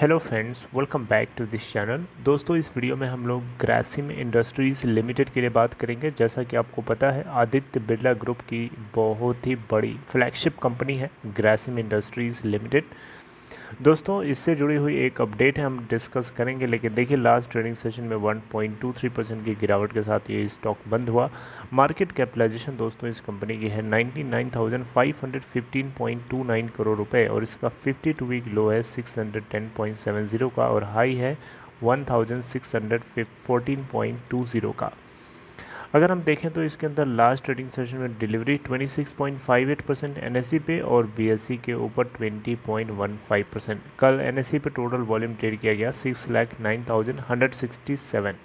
Hello friends welcome back to this channel दोस्तों, इस video में हम लोग ग्रासिम इंडस्ट्रीज़ लिमिटेड के लिए बात करेंगे। जैसा कि आपको पता है, आदित्य बिरला ग्रुप की बहुत ही बड़ी फ्लैगशिप कंपनी है ग्रासिम इंडस्ट्रीज़ लिमिटेड दोस्तों इससे जुड़ी हुई एक अपडेट है हम डिस्कस करेंगे लेकिन देखिए लास्ट ट्रेडिंग सेशन में 1.23 परसेंट की गिरावट के साथ ये स्टॉक बंद हुआ। मार्केट कैपिटलाइजेशन दोस्तों इस कंपनी की है 99,515.29 करोड़ रुपए और इसका 52 वीक लो है 610.70 का और हाई है 1,614.20 का। अगर हम देखें तो इसके अंदर लास्ट ट्रेडिंग सेशन में डिलीवरी 26.58 परसेंट एन पे और बी के ऊपर 20.15 परसेंट कल एन पे टोटल वॉल्यूम ट्रेड किया गया six lakh nine thousand hundred sixty seven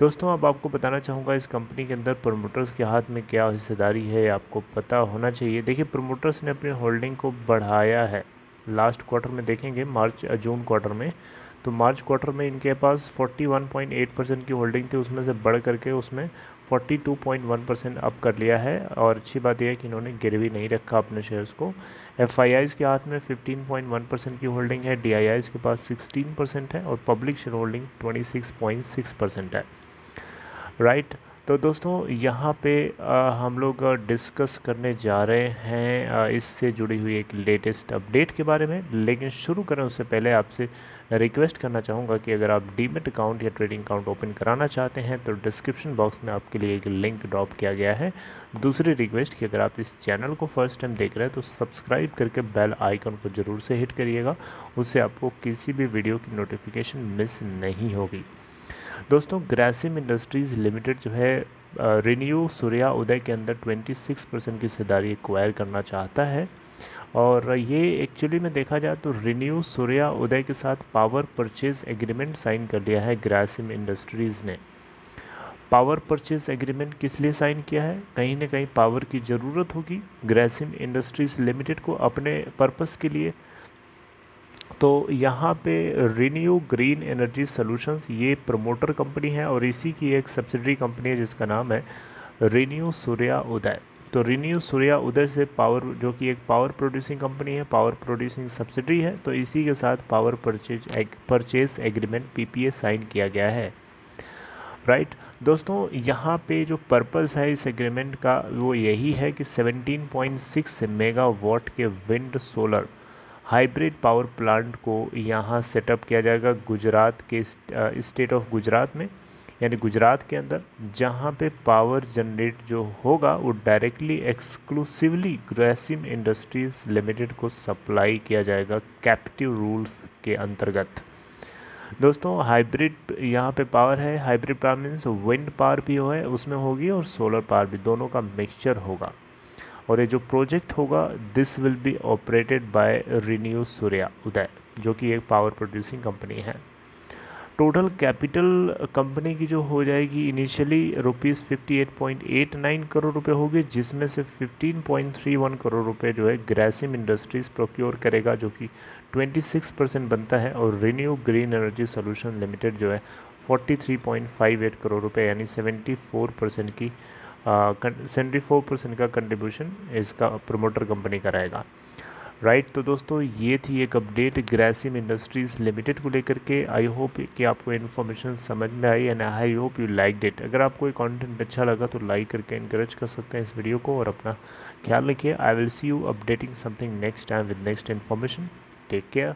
दोस्तों, अब आपको बताना चाहूँगा इस कंपनी के अंदर प्रमोटर्स के हाथ में क्या हिस्सेदारी है, आपको पता होना चाहिए। देखिए प्रमोटर्स ने अपनी होल्डिंग को बढ़ाया है। लास्ट क्वार्टर में देखेंगे मार्च जून क्वार्टर में। तो मार्च क्वार्टर में इनके पास 41.8 परसेंट की होल्डिंग थी, उसमें से बढ़ करके उसमें 42.1 परसेंट अप कर लिया है और अच्छी बात यह है कि इन्होंने गिरवी नहीं रखा अपने शेयर्स को एफ़ के हाथ में 15.1 परसेंट की होल्डिंग है डी के पास 16 परसेंट है और पब्लिक शेयर होल्डिंग 26.6 परसेंट है राइट right? तो दोस्तों, यहाँ पे हम लोग डिस्कस करने जा रहे हैं इससे जुड़ी हुई एक लेटेस्ट अपडेट के बारे में। लेकिन शुरू करें उससे पहले आपसे रिक्वेस्ट करना चाहूँगा कि अगर आप डीमेट अकाउंट या ट्रेडिंग अकाउंट ओपन कराना चाहते हैं तो डिस्क्रिप्शन बॉक्स में आपके लिए एक लिंक ड्रॉप किया गया है। दूसरी रिक्वेस्ट कि अगर आप इस चैनल को फ़र्स्ट टाइम देख रहे हैं तो सब्सक्राइब करके बेल आइकन को ज़रूर से हिट करिएगा। उससे आपको किसी भी वीडियो की नोटिफिकेशन मिस नहीं होगी। दोस्तों, ग्रासिम इंडस्ट्रीज़ लिमिटेड जो है रिन्यू सूर्या उदय के अंदर 26 परसेंट की हिस्सेदारी एक्वायर करना चाहता है। और ये एक्चुअली में देखा जाए तो रिन्यू सूर्या उदय के साथ पावर परचेज एग्रीमेंट साइन कर लिया है ग्रासिम इंडस्ट्रीज़ ने। पावर परचेज एग्रीमेंट किस लिए साइन किया है? कहीं ना कहीं पावर की ज़रूरत होगी। ग्रासिम इंडस्ट्रीज़ लिमिटेड को अपने पर्पस के लिए तो यहाँ पे रिन्यू ग्रीन एनर्जी सॉल्यूशंस ये प्रमोटर कंपनी है और इसी की एक सब्सिडरी कंपनी है जिसका नाम है रिन्यू सूर्या उदय तो रिन्यू सूर्या उदय से पावर जो कि एक पावर प्रोड्यूसिंग कंपनी है पावर प्रोड्यूसिंग सब्सिडरी है तो इसी के साथ power purchase purchase agreement PPA sign किया गया है राइट right? दोस्तों, यहाँ पे जो पर्पस है इस एग्रीमेंट का, वो यही है कि 17.6 मेगावाट के wind solar hybrid power plant को यहाँ सेटअप किया जाएगा गुजरात के स्टेट ऑफ़ गुजरात में, यानी गुजरात के अंदर, जहाँ पे पावर जनरेट जो होगा, वो directly exclusively Grasim industries limited को सप्लाई किया जाएगा कैप्टिव रूल्स के अंतर्गत। दोस्तों हाइब्रिड यहाँ पे पावर है hybrid power means wind power भी हो है, उसमें होगी और सोलर पावर भी, दोनों का मिक्सचर होगा। और ये जो प्रोजेक्ट होगा this will be operated by ReNew Surya Uday जो कि एक पावर प्रोड्यूसिंग कंपनी है। टोटल कैपिटल कंपनी की जो हो जाएगी initially rupees fifty eight point eight nine crore रुपए होगी, जिसमें से fifteen point three one crore रुपए जो है ग्रेसिम इंडस्ट्रीज़ प्रोक्योर करेगा, जो कि ट्वेंटी सिक्स परसेंट बनता है, और ReNew green energy solution limited जो है forty three point five eight crore रुपए, यानी सेवेंटी फोर परसेंट की सेवेंटी फोर परसेंट का कंट्रीब्यूशन इसका प्रमोटर कंपनी कराएगा राइट right, तो दोस्तों ये थी एक अपडेट ग्रेसिम इंडस्ट्रीज़ लिमिटेड को लेकर के। आई होप कि आपको इन्फॉर्मेशन समझ में आई and I hope you like that अगर आपको ये कंटेंट अच्छा लगा तो लाइक करके इनक्रेज कर सकते हैं इस वीडियो को और अपना ख्याल रखिए। I will see you updating something next time with next information take care